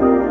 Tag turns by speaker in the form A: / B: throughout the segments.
A: Thank you.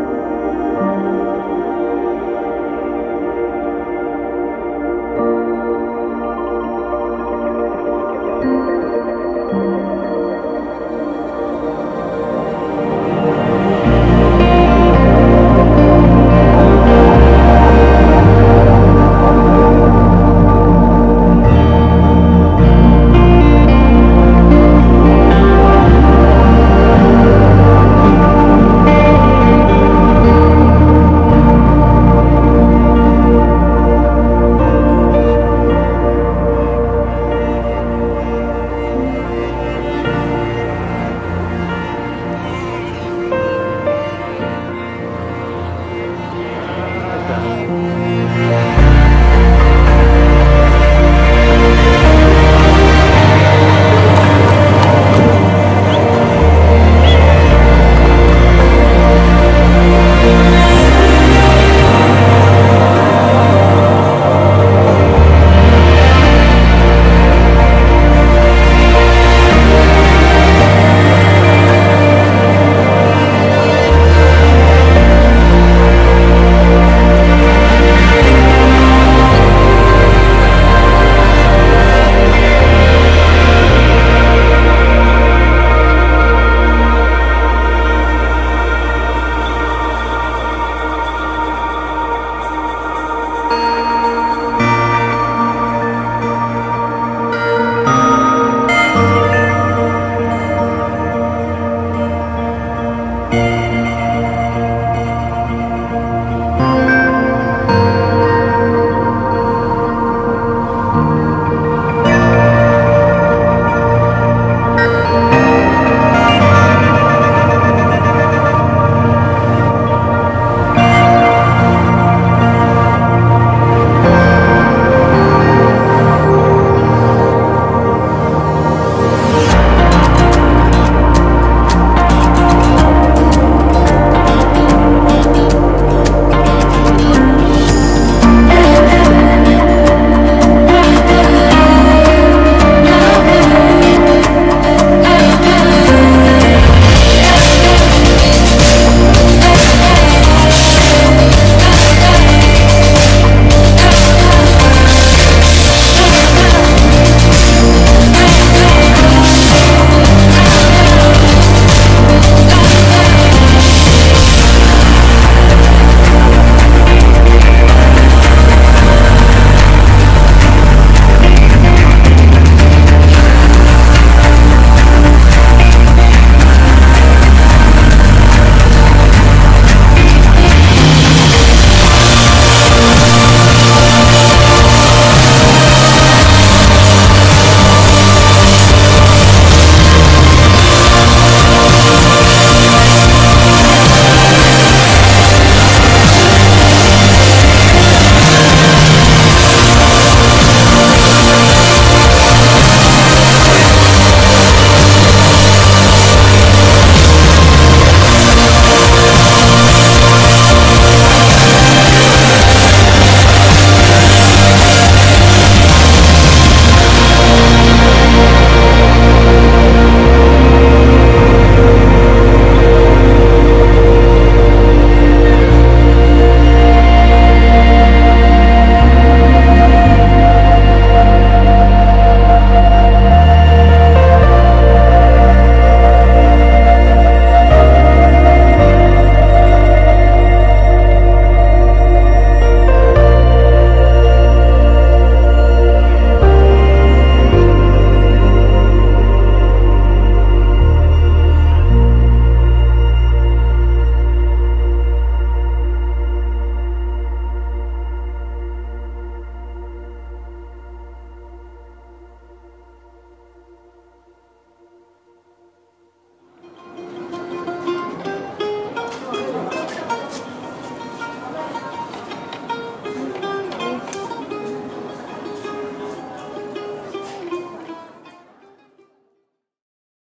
A: Amen.